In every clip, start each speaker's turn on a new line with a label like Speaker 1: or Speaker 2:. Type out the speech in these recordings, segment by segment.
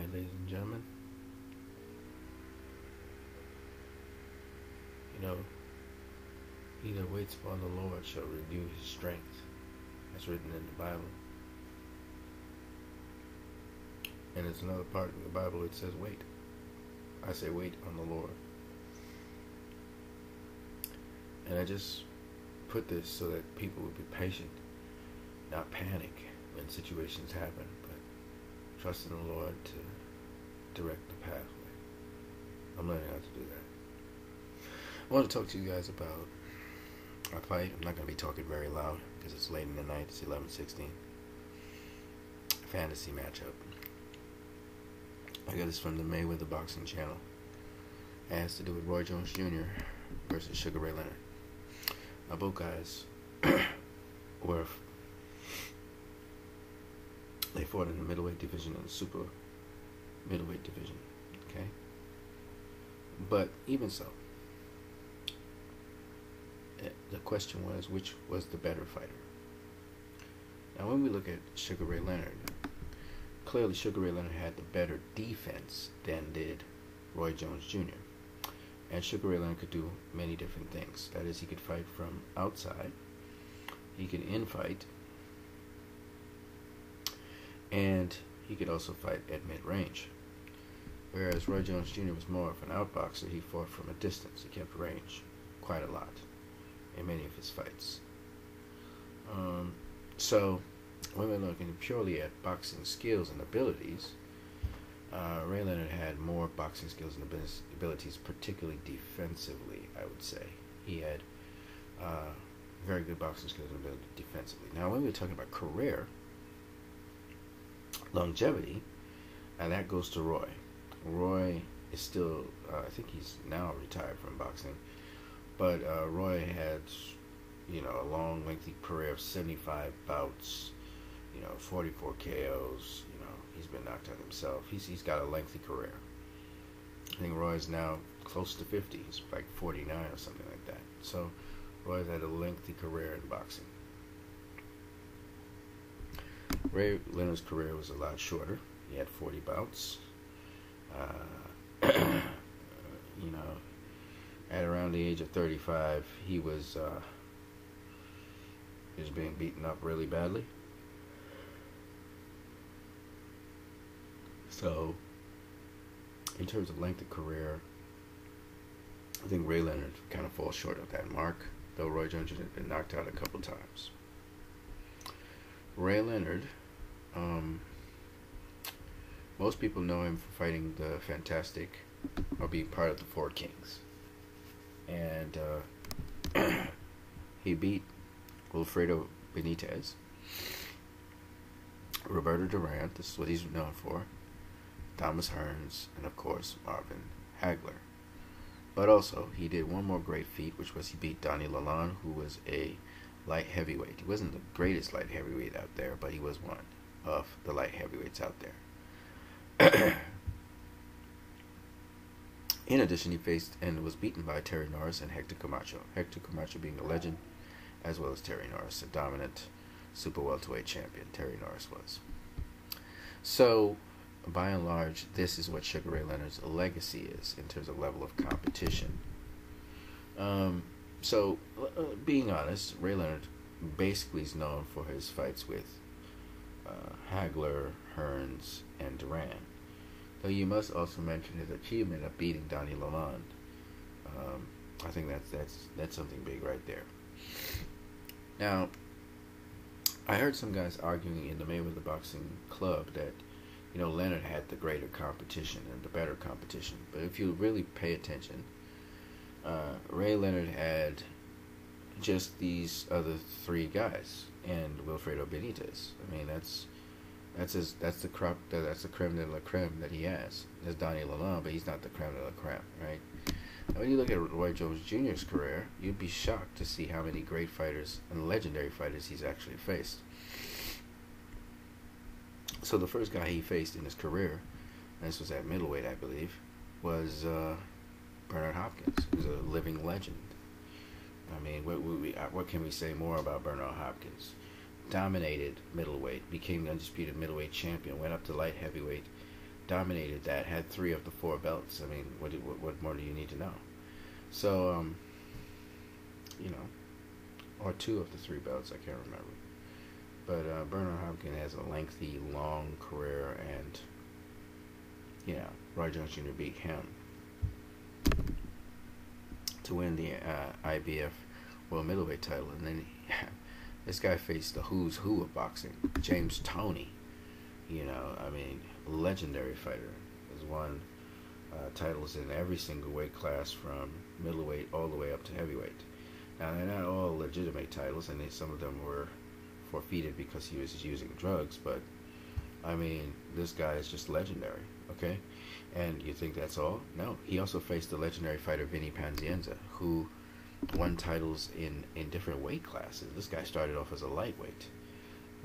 Speaker 1: ladies and gentlemen. You know, he that waits upon the Lord shall renew his strength. That's written in the Bible. And it's another part in the Bible it says wait. I say wait on the Lord. And I just put this so that people would be patient, not panic when situations happen, but trust in the Lord to direct the pathway. I'm learning how to do that. I want to talk to you guys about a fight. I'm not going to be talking very loud because it's late in the night. It's 11:16. Fantasy matchup. I got this from the Mayweather Boxing Channel. It has to do with Roy Jones Jr. versus Sugar Ray Leonard. Now, both guys were they fought in the middleweight division and super middleweight division. Okay, but even so, eh, the question was which was the better fighter. Now, when we look at Sugar Ray Leonard, clearly Sugar Ray Leonard had the better defense than did Roy Jones Jr. And Sugar Ray Leonard could do many different things. That is, he could fight from outside, he could infight, and he could also fight at mid range. Whereas Roy Jones Jr. was more of an outboxer, he fought from a distance. He kept range quite a lot in many of his fights. Um, so, when we're looking purely at boxing skills and abilities, uh, Ray Leonard had more boxing skills and abilities, particularly defensively, I would say. He had uh, very good boxing skills and ability defensively. Now, when we're talking about career, longevity, and that goes to Roy. Roy is still, uh, I think he's now retired from boxing, but uh, Roy had, you know, a long, lengthy career of 75 bouts, you know, 44 KOs, You know, He's been knocked out himself. He's he's got a lengthy career. I think Roy's now close to 50. He's like 49 or something like that. So Roy's had a lengthy career in boxing. Ray Leonard's career was a lot shorter. He had 40 bouts. Uh, you know, at around the age of 35, he was uh, he was being beaten up really badly. So, in terms of length of career, I think Ray Leonard kind of falls short of that mark, though Roy Jones has been knocked out a couple times. Ray Leonard, um, most people know him for fighting the Fantastic or being part of the Four Kings. And uh, he beat Wilfredo Benitez, Roberto Duran, this is what he's known for, Thomas Hearns, and of course Marvin Hagler. But also, he did one more great feat, which was he beat Donny Lalonde, who was a light heavyweight. He wasn't the greatest light heavyweight out there, but he was one of the light heavyweights out there. In addition, he faced and was beaten by Terry Norris and Hector Camacho. Hector Camacho being a legend, as well as Terry Norris, a dominant super welterweight champion. Terry Norris was. So by and large, this is what Sugar Ray Leonard's legacy is in terms of level of competition. Um, so, uh, being honest, Ray Leonard basically is known for his fights with uh, Hagler, Hearns, and Duran. Though you must also mention his achievement of beating Donny Lalonde. Um, I think that's that's that's something big right there. Now, I heard some guys arguing in the Mayweather Boxing Club that you know, Leonard had the greater competition and the better competition. But if you really pay attention, uh, Ray Leonard had just these other three guys and Wilfredo Benitez. I mean, that's that's his that's the crop that's the creme de la creme that he has. There's Donny Lalonde, but he's not the creme de la creme, right? Now, when you look at Roy Jones Jr.'s career, you'd be shocked to see how many great fighters and legendary fighters he's actually faced. So the first guy he faced in his career, this was at middleweight, I believe, was uh, Bernard Hopkins, who's a living legend. I mean, what, uh, what can we say more about Bernard Hopkins? Dominated middleweight, became the undisputed middleweight champion, went up to light heavyweight, dominated that, had three of the four belts. I mean, what, what, what more do you need to know? So, um, you know, or two of the three belts, I can't remember. But uh, Bernard Hopkins has a lengthy, long career, and yeah, Roy Jones Jr. beat him to win the uh, IBF World Middleweight title, and then he, this guy faced the who's who of boxing, James Toney. You know, I mean, legendary fighter. Has won uh, titles in every single weight class from middleweight all the way up to heavyweight. Now they're not all legitimate titles, and some of them were forfeited because he was using drugs. But I mean, this guy is just legendary. Okay, and you think that's all? No, he also faced the legendary fighter Vinny Pazienza, who won titles in in different weight classes. This guy started off as a lightweight,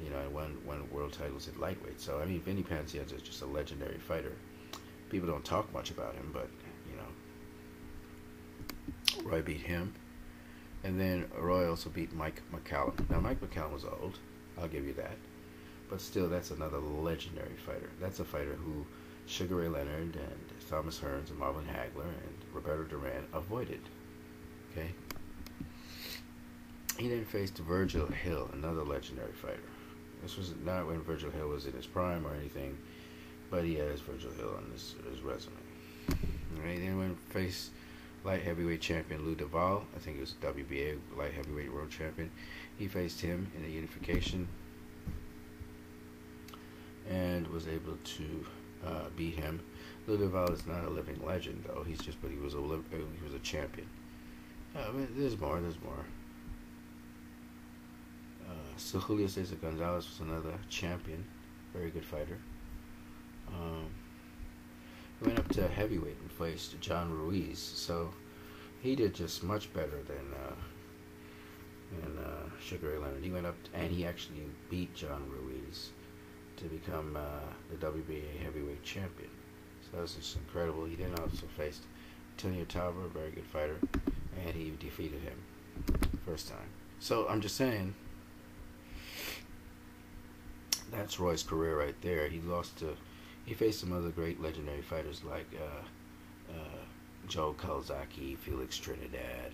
Speaker 1: you know, and won won world titles at lightweight. So I mean, Vinny Pazienza is just a legendary fighter. People don't talk much about him, but you know, Roy beat him. And then Roy also beat Mike McCallum. Now, Mike McCallum was old, I'll give you that. But still, that's another legendary fighter. That's a fighter who Sugar Ray Leonard and Thomas Hearns and Marvin Hagler and Roberto Duran avoided. Okay? He then faced Virgil Hill, another legendary fighter. This was not when Virgil Hill was in his prime or anything, but he has Virgil Hill on his, his resume. Right, then went face light heavyweight champion Lou Del Valle. I think it was WBA light heavyweight world champion. He faced him in a unification and was able to uh, beat him. Lou is not a living legend though. He's just, but he was a uh, he was a champion. Uh, there's more. There's more. Uh, so Julio Cesar Gonzalez was another champion, very good fighter. Um, he went up to heavyweight and faced John Ruiz. So he did just much better than uh, uh, Sugar Ray Leonard. He went up and he actually beat John Ruiz to become uh, the WBA heavyweight champion. So that was just incredible. He then also faced Antonio Tarver, a very good fighter, and he defeated him first time. So I'm just saying. That's Roy's career right there. He lost to he faced some other great legendary fighters like uh, uh, Joe Calzaghe, Felix Trinidad.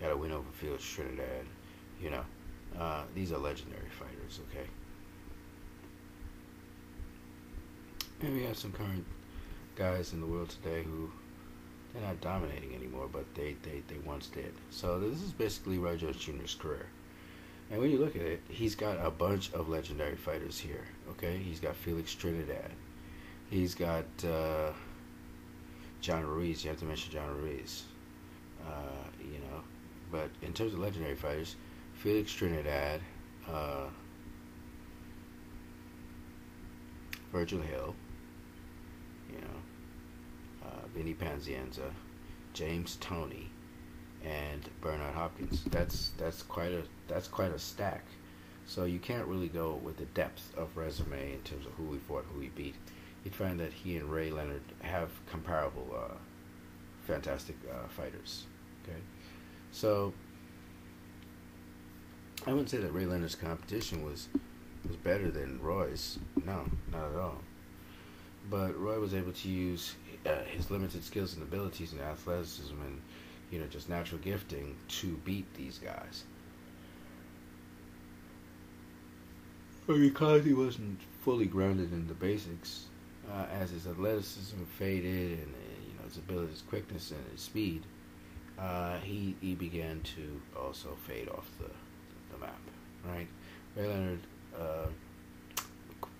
Speaker 1: Got a win over Felix Trinidad. You know, uh, these are legendary fighters. Okay. And we have some current guys in the world today who they're not dominating anymore, but they, they, they once did. So this is basically Roy Jones Jr.'s career. And when you look at it, he's got a bunch of legendary fighters here. Okay, he's got Felix Trinidad. He's got uh, John Ruiz. You have to mention John Ruiz. Uh, you know, but in terms of legendary fighters, Felix Trinidad, uh, Virgil Hill, you know, uh, Vinny Pazienza, James Toney, and Bernard Hopkins. That's that's quite a that's quite a stack. So you can't really go with the depth of resume in terms of who we fought, who we beat you'd find that he and Ray Leonard have comparable uh, fantastic uh, fighters. Okay, so I wouldn't say that Ray Leonard's competition was was better than Roy's. No, not at all. But Roy was able to use uh, his limited skills and abilities and athleticism and you know just natural gifting to beat these guys. But because he wasn't fully grounded in the basics, uh, as his athleticism faded and uh, you know his ability, his quickness, and his speed, uh, he he began to also fade off the the map. Right, Ray Leonard uh,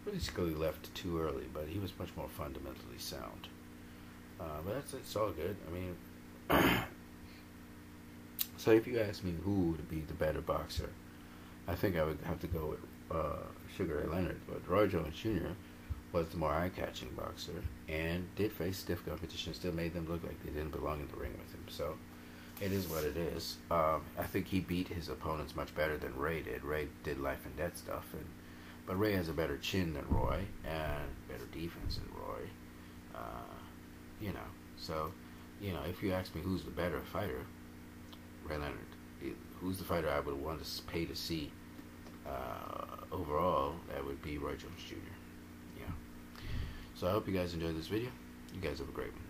Speaker 1: basically left too early, but he was much more fundamentally sound. Uh, but that's it's all good. I mean, so if you ask me who would be the better boxer, I think I would have to go with uh, Sugar Ray Leonard, but Roy Jones Jr was the more eye-catching boxer and did face stiff competition. Still made them look like they didn't belong in the ring with him. So it is what it is. Um, I think he beat his opponents much better than Ray did. Ray did life and death stuff, and but Ray has a better chin than Roy and better defense than Roy. Uh, you know, so you know if you ask me who's the better fighter, Ray Leonard. Who's the fighter I would want to pay to see uh, overall? That would be Roy Jones Jr. Yeah. So I hope you guys enjoyed this video. You guys have a great one.